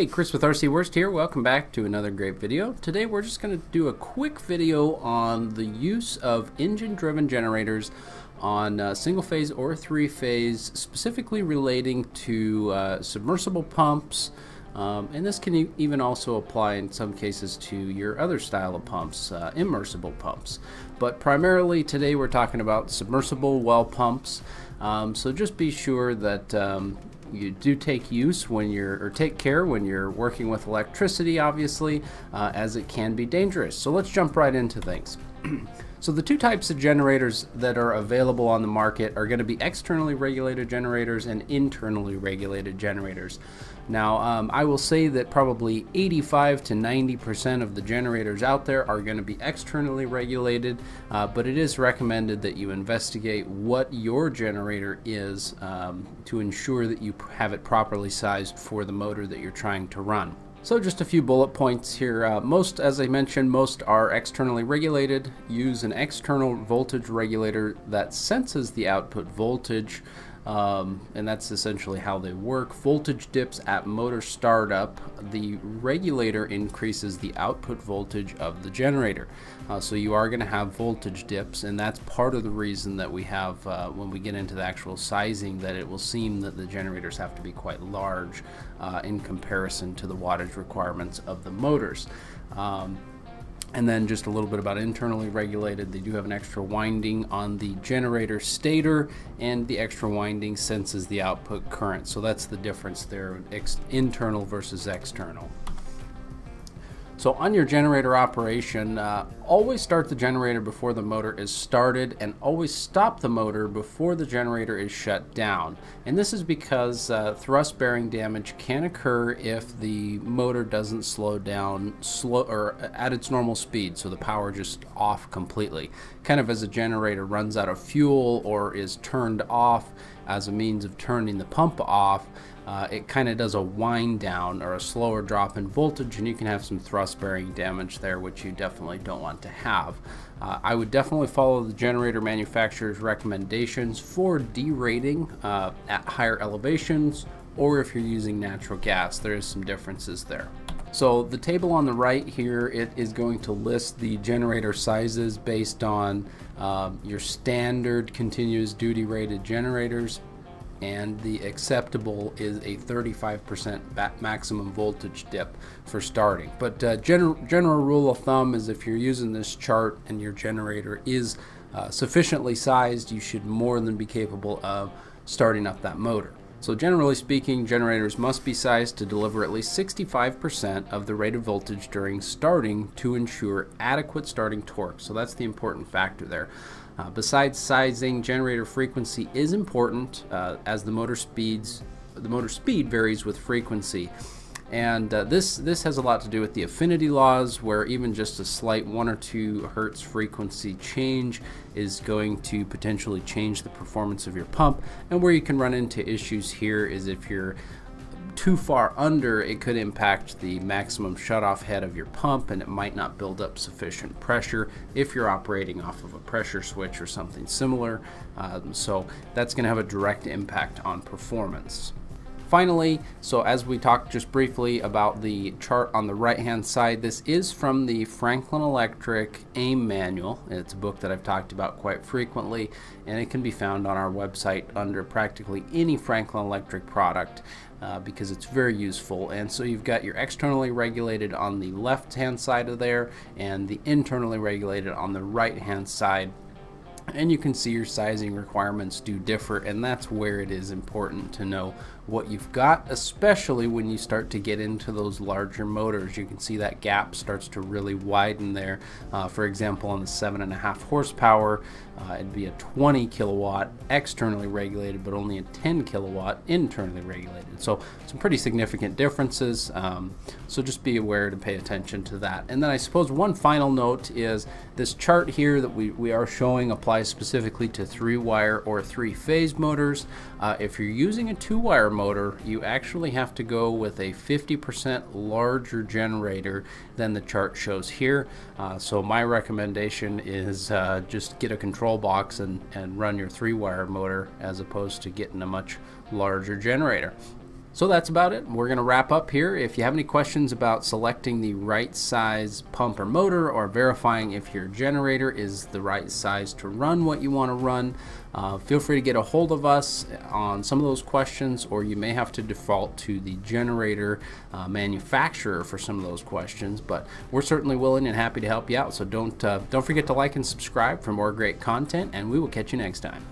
Hey, Chris with RC Worst here. Welcome back to another great video. Today we're just going to do a quick video on the use of engine-driven generators on uh, single-phase or three-phase, specifically relating to uh, submersible pumps, um, and this can even also apply in some cases to your other style of pumps, uh, immersible pumps. But primarily today we're talking about submersible well pumps. Um, so just be sure that um, you do take use when you're, or take care when you're working with electricity, obviously, uh, as it can be dangerous. So let's jump right into things. so the two types of generators that are available on the market are going to be externally regulated generators and internally regulated generators. Now, um, I will say that probably 85 to 90% of the generators out there are going to be externally regulated, uh, but it is recommended that you investigate what your generator is um, to ensure that you have it properly sized for the motor that you're trying to run. So just a few bullet points here. Uh, most, as I mentioned, most are externally regulated. Use an external voltage regulator that senses the output voltage um, and that's essentially how they work. Voltage dips at motor startup. The regulator increases the output voltage of the generator. Uh, so you are going to have voltage dips, and that's part of the reason that we have, uh, when we get into the actual sizing, that it will seem that the generators have to be quite large uh, in comparison to the wattage requirements of the motors. Um, and then just a little bit about internally regulated. They do have an extra winding on the generator stator and the extra winding senses the output current. So that's the difference there, internal versus external. So on your generator operation, uh, always start the generator before the motor is started and always stop the motor before the generator is shut down. And this is because uh, thrust bearing damage can occur if the motor doesn't slow down slow or at its normal speed, so the power just off completely. Kind of as a generator runs out of fuel or is turned off as a means of turning the pump off, uh, it kind of does a wind down or a slower drop in voltage and you can have some thrust bearing damage there which you definitely don't want to have. Uh, I would definitely follow the generator manufacturer's recommendations for derating uh, at higher elevations or if you're using natural gas there is some differences there. So the table on the right here, it is going to list the generator sizes based on uh, your standard continuous duty rated generators and the acceptable is a 35% maximum voltage dip for starting. But uh, gen general rule of thumb is if you're using this chart and your generator is uh, sufficiently sized, you should more than be capable of starting up that motor. So generally speaking, generators must be sized to deliver at least 65% of the rated voltage during starting to ensure adequate starting torque. So that's the important factor there. Uh, besides sizing, generator frequency is important uh, as the motor speeds the motor speed varies with frequency. And uh, this this has a lot to do with the affinity laws, where even just a slight one or two hertz frequency change is going to potentially change the performance of your pump. And where you can run into issues here is if you're too far under, it could impact the maximum shutoff head of your pump and it might not build up sufficient pressure if you're operating off of a pressure switch or something similar. Um, so that's going to have a direct impact on performance. Finally, so as we talked just briefly about the chart on the right hand side, this is from the Franklin Electric AIM manual. It's a book that I've talked about quite frequently and it can be found on our website under practically any Franklin Electric product. Uh, because it's very useful. And so you've got your externally regulated on the left hand side of there and the internally regulated on the right hand side and you can see your sizing requirements do differ and that's where it is important to know what you've got especially when you start to get into those larger motors. You can see that gap starts to really widen there. Uh, for example on the seven and a half horsepower uh, it'd be a 20 kilowatt externally regulated but only a 10 kilowatt internally regulated. So some pretty significant differences um, so just be aware to pay attention to that. And then I suppose one final note is this chart here that we, we are showing applies specifically to three wire or three phase motors. Uh, if you're using a two wire motor, you actually have to go with a 50% larger generator than the chart shows here. Uh, so my recommendation is uh, just get a control box and, and run your three wire motor as opposed to getting a much larger generator. So that's about it. We're going to wrap up here. If you have any questions about selecting the right size pump or motor or verifying if your generator is the right size to run what you want to run, uh, feel free to get a hold of us on some of those questions or you may have to default to the generator uh, manufacturer for some of those questions. But we're certainly willing and happy to help you out. So don't, uh, don't forget to like and subscribe for more great content and we will catch you next time.